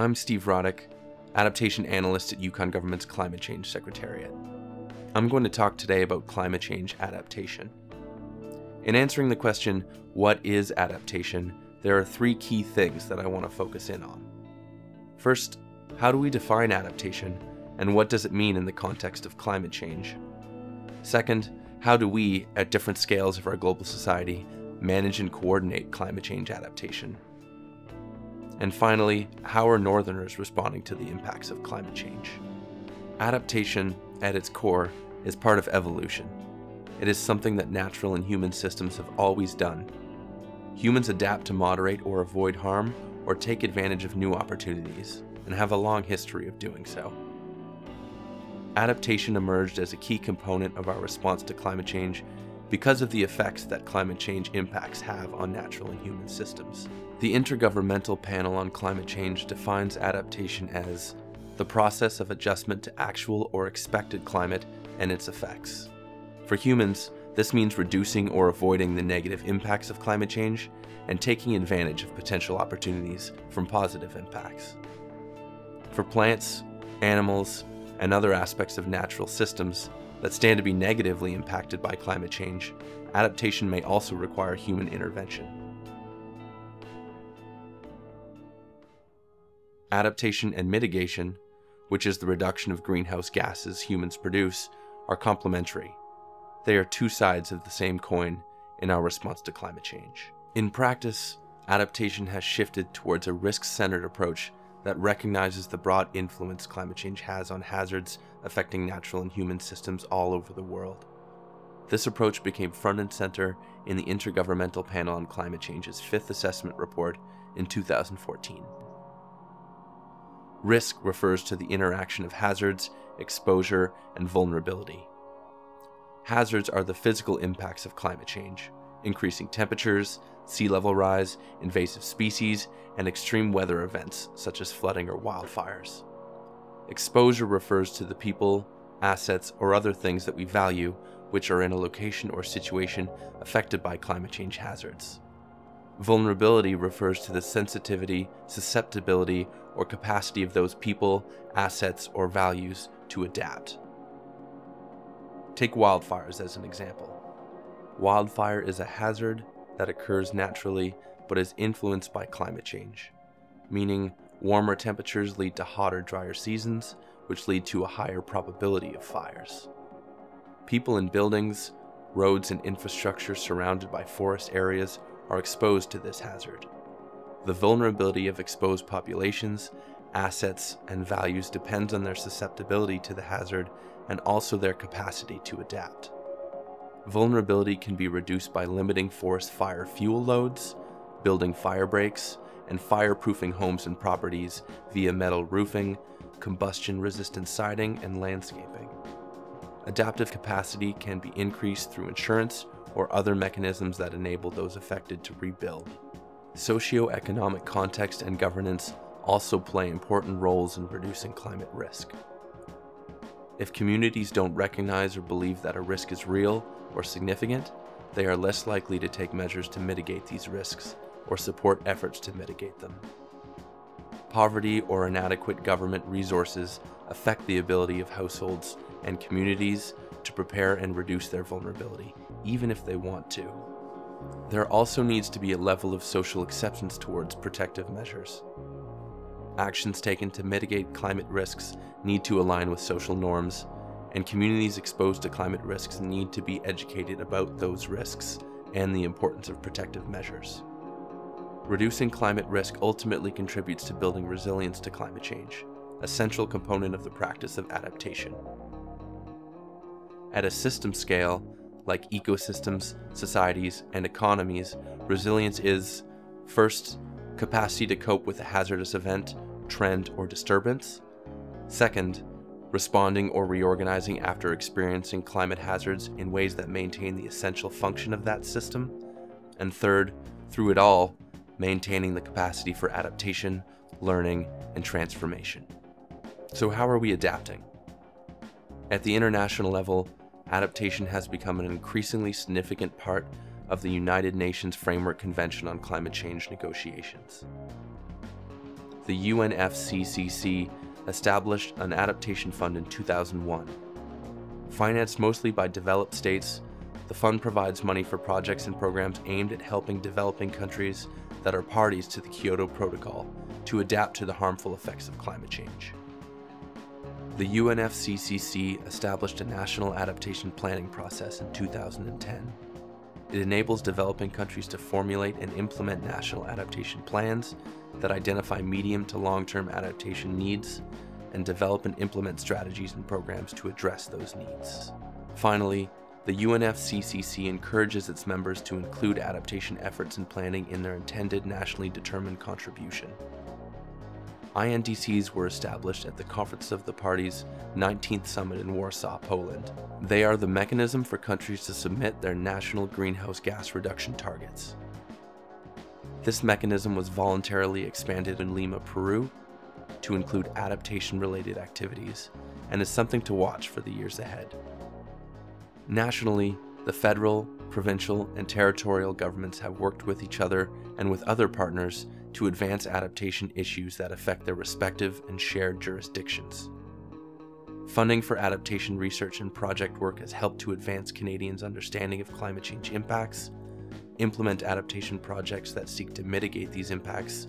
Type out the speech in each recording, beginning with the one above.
I'm Steve Roddick, Adaptation Analyst at Yukon Government's Climate Change Secretariat. I'm going to talk today about climate change adaptation. In answering the question, what is adaptation, there are three key things that I want to focus in on. First, how do we define adaptation, and what does it mean in the context of climate change? Second, how do we, at different scales of our global society, manage and coordinate climate change adaptation? And finally, how are Northerners responding to the impacts of climate change? Adaptation, at its core, is part of evolution. It is something that natural and human systems have always done. Humans adapt to moderate or avoid harm or take advantage of new opportunities, and have a long history of doing so. Adaptation emerged as a key component of our response to climate change because of the effects that climate change impacts have on natural and human systems. The Intergovernmental Panel on Climate Change defines adaptation as the process of adjustment to actual or expected climate and its effects. For humans, this means reducing or avoiding the negative impacts of climate change and taking advantage of potential opportunities from positive impacts. For plants, animals, and other aspects of natural systems, that stand to be negatively impacted by climate change, adaptation may also require human intervention. Adaptation and mitigation, which is the reduction of greenhouse gases humans produce, are complementary. They are two sides of the same coin in our response to climate change. In practice, adaptation has shifted towards a risk centered approach that recognizes the broad influence climate change has on hazards affecting natural and human systems all over the world. This approach became front and center in the Intergovernmental Panel on Climate Change's fifth assessment report in 2014. Risk refers to the interaction of hazards, exposure, and vulnerability. Hazards are the physical impacts of climate change, increasing temperatures, sea level rise, invasive species, and extreme weather events such as flooding or wildfires. Exposure refers to the people, assets, or other things that we value which are in a location or situation affected by climate change hazards. Vulnerability refers to the sensitivity, susceptibility, or capacity of those people, assets, or values to adapt. Take wildfires as an example. Wildfire is a hazard that occurs naturally but is influenced by climate change, meaning warmer temperatures lead to hotter, drier seasons, which lead to a higher probability of fires. People in buildings, roads, and infrastructure surrounded by forest areas are exposed to this hazard. The vulnerability of exposed populations, assets, and values depends on their susceptibility to the hazard and also their capacity to adapt. Vulnerability can be reduced by limiting forest fire fuel loads, building fire breaks, and fireproofing homes and properties via metal roofing, combustion resistant siding, and landscaping. Adaptive capacity can be increased through insurance or other mechanisms that enable those affected to rebuild. Socioeconomic context and governance also play important roles in reducing climate risk. If communities don't recognize or believe that a risk is real or significant, they are less likely to take measures to mitigate these risks or support efforts to mitigate them. Poverty or inadequate government resources affect the ability of households and communities to prepare and reduce their vulnerability, even if they want to. There also needs to be a level of social acceptance towards protective measures. Actions taken to mitigate climate risks need to align with social norms, and communities exposed to climate risks need to be educated about those risks and the importance of protective measures. Reducing climate risk ultimately contributes to building resilience to climate change, a central component of the practice of adaptation. At a system scale, like ecosystems, societies, and economies, resilience is first, capacity to cope with a hazardous event, trend, or disturbance. Second, responding or reorganizing after experiencing climate hazards in ways that maintain the essential function of that system. And third, through it all, maintaining the capacity for adaptation, learning, and transformation. So, how are we adapting? At the international level, adaptation has become an increasingly significant part of the United Nations Framework Convention on Climate Change negotiations. the UNFCCC established an adaptation fund in 2001. Financed mostly by developed states, the fund provides money for projects and programs aimed at helping developing countries that are parties to the Kyoto Protocol to adapt to the harmful effects of climate change. The UNFCCC established a national adaptation planning process in 2010. It enables developing countries to formulate and implement national adaptation plans that identify medium to long term adaptation needs and develop and implement strategies and programs to address those needs. Finally, the UNFCCC encourages its members to include adaptation efforts and planning in their intended nationally determined contribution. INDCs were established at the Conference of the Parties 19th Summit in Warsaw, Poland. They are the mechanism for countries to submit their national greenhouse gas reduction targets. This mechanism was voluntarily expanded in Lima, Peru, to include adaptation related activities, and is something to watch for the years ahead. Nationally, the federal, provincial, and territorial governments have worked with each other and with other partners to advance adaptation issues that affect their respective and shared jurisdictions. Funding for adaptation research and project work has helped to advance Canadians' understanding of climate change impacts, implement adaptation projects that seek to mitigate these impacts,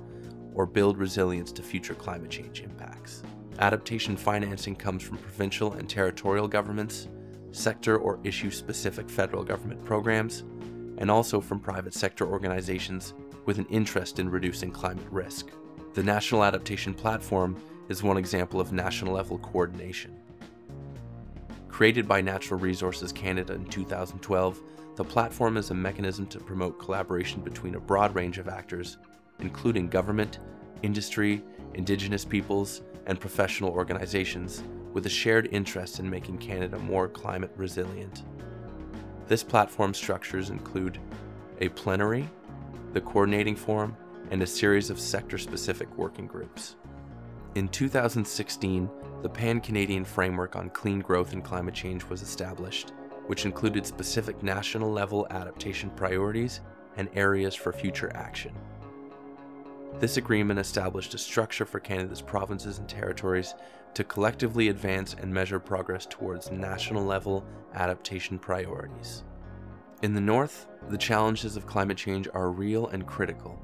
or build resilience to future climate change impacts. Adaptation financing comes from provincial and territorial governments, sector or issue specific federal government programs, and also from private sector organizations with an interest in reducing climate risk. The National Adaptation Platform is one example of national level coordination. Created by Natural Resources Canada in 2012, the platform is a mechanism to promote collaboration between a broad range of actors, including government, industry, Indigenous peoples, and professional organizations, with a shared interest in making Canada more climate resilient. This platform structures include a plenary, the coordinating forum, and a series of sector specific working groups. In 2016, the Pan Canadian Framework on Clean Growth and Climate Change was established, which included specific national level adaptation priorities and areas for future action. This agreement established a structure for Canada's provinces and territories to collectively advance and measure progress towards national level adaptation priorities. In the North, the challenges of climate change are real and critical.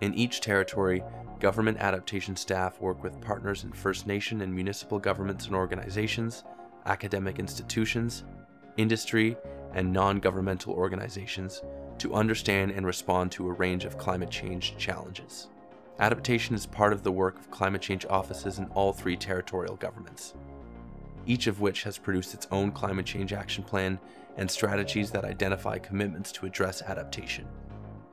In each territory, government adaptation staff work with partners in First Nation and municipal governments and organizations, academic institutions, industry, and non governmental organizations to understand and respond to a range of climate change challenges. Adaptation is part of the work of climate change offices in all three territorial governments, each of which has produced its own climate change action plan and strategies that identify commitments to address adaptation.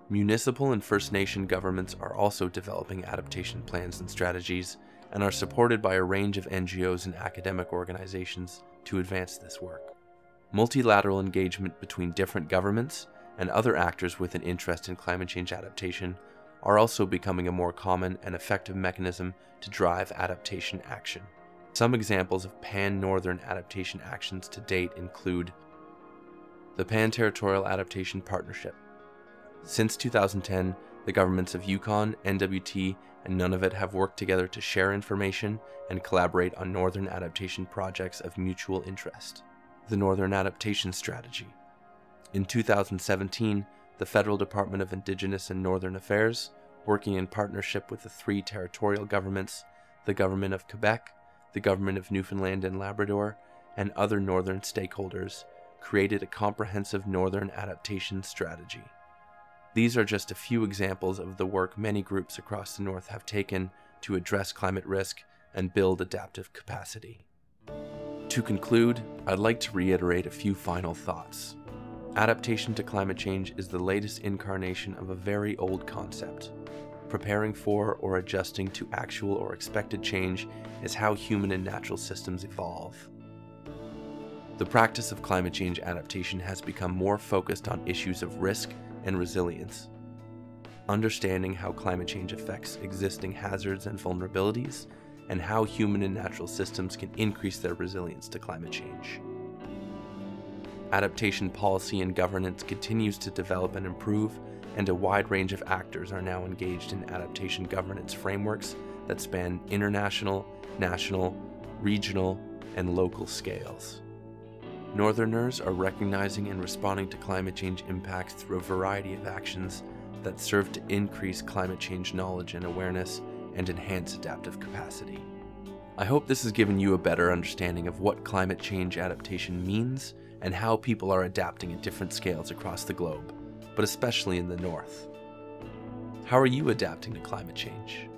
Municipal and First Nation governments are also developing adaptation plans and strategies and are supported by a range of NGOs and academic organizations to advance this work. Multilateral engagement between different governments and other actors with an interest in climate change adaptation are also becoming a more common and effective mechanism to drive adaptation action. Some examples of pan northern adaptation actions to date include the Pan Territorial Adaptation Partnership. Since 2010, the governments of Yukon, NWT, and Nunavut have worked together to share information and collaborate on northern adaptation projects of mutual interest. The Northern Adaptation Strategy. In 2017, the Federal Department of Indigenous and Northern Affairs, working in partnership with the three territorial governments, the Government of Quebec, the Government of Newfoundland and Labrador, and other northern stakeholders, created a comprehensive northern adaptation strategy. These are just a few examples of the work many groups across the North have taken to address climate risk and build adaptive capacity. To conclude, I'd like to reiterate a few final thoughts. Adaptation to climate change is the latest incarnation of a very old concept. Preparing for or adjusting to actual or expected change is how human and natural systems evolve. The practice of climate change adaptation has become more focused on issues of risk and resilience. Understanding how climate change affects existing hazards and vulnerabilities, and how human and natural systems can increase their resilience to climate change adaptation policy and governance continues to develop and improve and a wide range of actors are now engaged in adaptation governance frameworks that span international, national, regional, and local scales. Northerners are recognizing and responding to climate change impacts through a variety of actions that serve to increase climate change knowledge and awareness and enhance adaptive capacity. I hope this has given you a better understanding of what climate change adaptation means and how people are adapting at different scales across the globe, but especially in the North. How are you adapting to climate change?